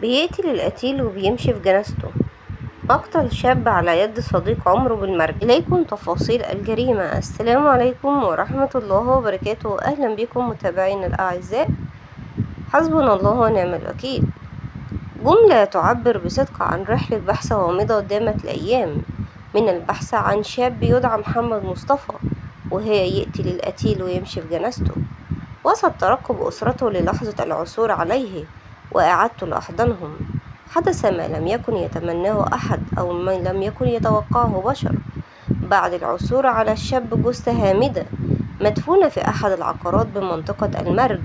بيقتل القتيل وبيمشي في جنازته مقتل شاب على يد صديق عمره بالمرج إليكم تفاصيل الجريمة. السلام عليكم ورحمة الله وبركاته. أهلا بكم متابعينا الأعزاء. حسبنا الله ونعم الوكيل. جملة تعبر بصدق عن رحلة بحث غامضة دامت الأيام. من البحث عن شاب يدعى محمد مصطفى وهي يقتل القتيل ويمشي في جنازته. وسط ترقب أسرته للحظة العثور عليه. وإعادته لأحضانهم حدث ما لم يكن يتمناه أحد أو ما لم يكن يتوقعه بشر. بعد العثور على الشاب جثة هامدة مدفونة في أحد العقارات بمنطقة المرج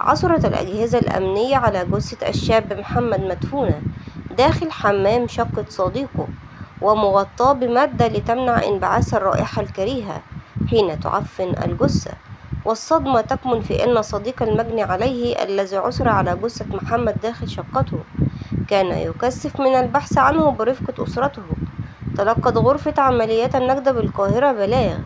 عثرت الأجهزة الأمنية على جثة الشاب محمد مدفونة داخل حمام شقة صديقه ومغطاة بمادة لتمنع انبعاث الرائحة الكريهة حين تعفن الجثة. والصدمة تكمن في أن صديق المجني عليه الذي عثر على جثة محمد داخل شقته. كان يكثف من البحث عنه برفقة أسرته. تلقت غرفة عمليات النجدة بالقاهرة بلاغ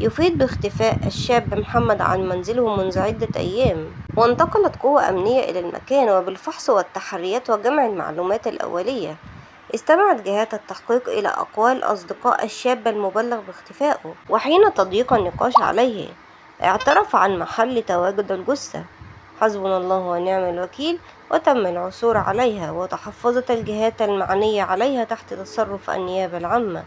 يفيد باختفاء الشاب محمد عن منزله منذ عدة أيام. وانتقلت قوة أمنية إلى المكان وبالفحص والتحريات وجمع المعلومات الأولية. استمعت جهات التحقيق إلى أقوال أصدقاء الشاب المبلغ باختفائه. وحين تضييق النقاش عليه اعترف عن محل تواجد الجثة. حسبنا الله ونعم الوكيل وتم العثور عليها وتحفظت الجهات المعنية عليها تحت تصرف النيابة العامة.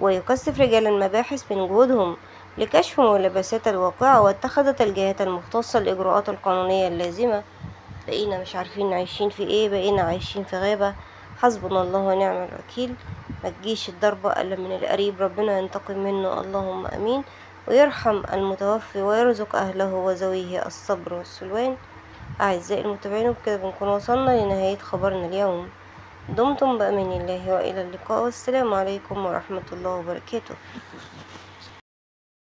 ويكثف رجال المباحث من جهودهم لكشف ملابسات الواقعة واتخذت الجهات المختصة الإجراءات القانونية اللازمة. بقينا مش عارفين عايشين في إيه بقينا عايشين في غابة. حسبنا الله ونعم الوكيل. ما تجيش الضربة إلا من القريب ربنا ينتقم منه. اللهم أمين. ويرحم المتوفي ويرزق أهله وذويه الصبر والسلوان. أعزائي المتابعين وبكده بنكون وصلنا لنهاية خبرنا اليوم. دمتم بأمان الله وإلى اللقاء. والسلام عليكم ورحمة الله وبركاته.